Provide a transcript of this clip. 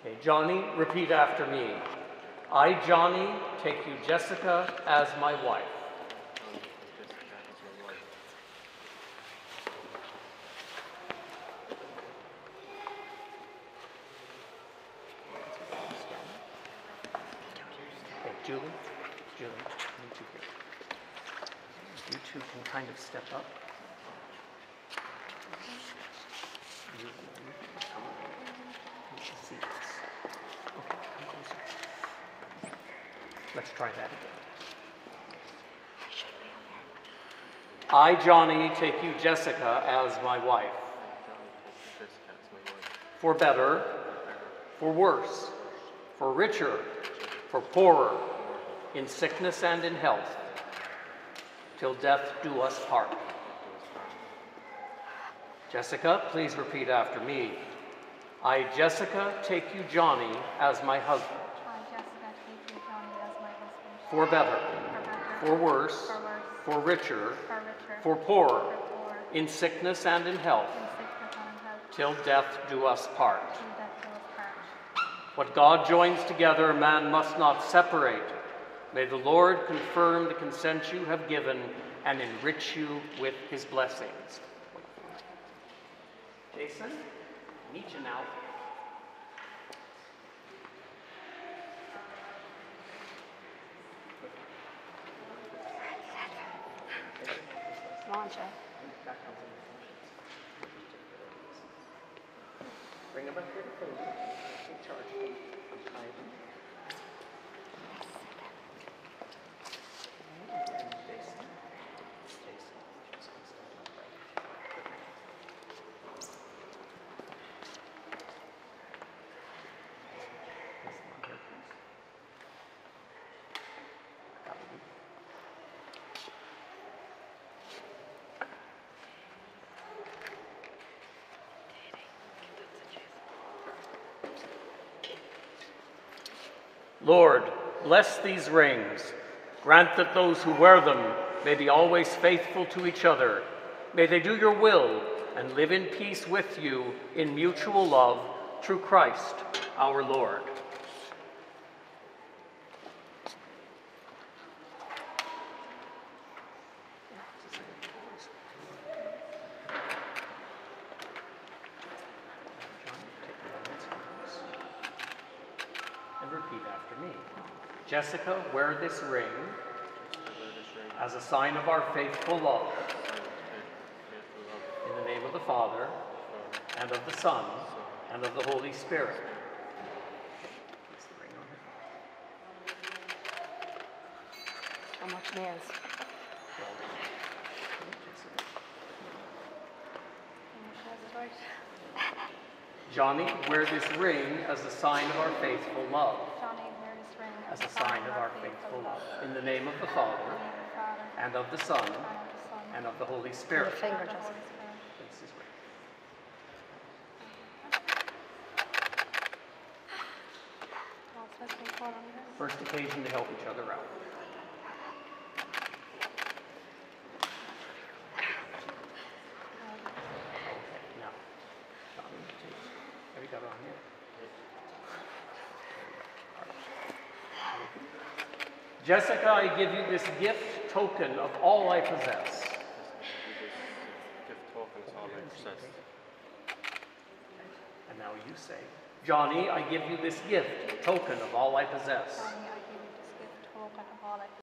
Okay, Johnny, repeat after me. I, Johnny, take you, Jessica, as my wife. Julie, Julie. You two can kind of step up. You- you can come over. You can Okay. Let's try that again. I, Johnny, take you, Jessica, as my wife. For better, for worse, for richer, for poorer, in sickness and in health, till death do us part. Jessica, please repeat after me. I, Jessica, take you, Johnny, as my husband. I, Jessica, take you, Johnny, as my husband. For better, For better. for worse, For worse. for richer, For richer. for poorer, in sickness and in health, In health. till death do us part. Till death do us part. What God joins together, man must not separate. May the Lord confirm the consent you have given and enrich you with his blessings. Jason, meet you now. Launch it. Bring him up here to charge. Untie him. And Jason. Jason. Just gonna stand upright. This one here, please. That would be- Lord, bless these rings. Grant that those who wear them may be always faithful to each other. May they do your will and live in peace with you in mutual love through Christ our Lord. And repeat after me. Jessica, wear this ring as a sign of our faithful love. In the name of the Father, and of the Son, and of the Holy Spirit. Place the ring on her How much nails? Johnny, wear this ring as a sign of our faithful love. Johnny, wear this ring As a sign of our faithful love. In the name of the Father, name of the Father, and of the Son, and of the Son, and of the Holy Spirit. finger, and of the Jessica. Holy Spirit. Place his ring. All sweat may fall on this. First occasion to help each other out. Okay, now, Johnny, have you got on here? Jessica, I give you this gift token of all I possess. And now you say, Johnny, I give you this gift token of all I possess. Johnny, I